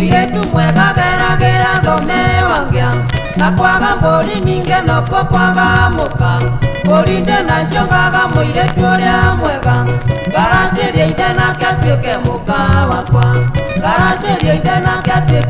tu mũirĩtu mwega geragĩra thome wangia na kwaga mbũri ningĩ noko kwaga mũka na nacio ngaga mũirĩtu ũrĩa mwega ngaracĩria na kia tuke mũka wakwa ngaracĩria ithe nake atuĩke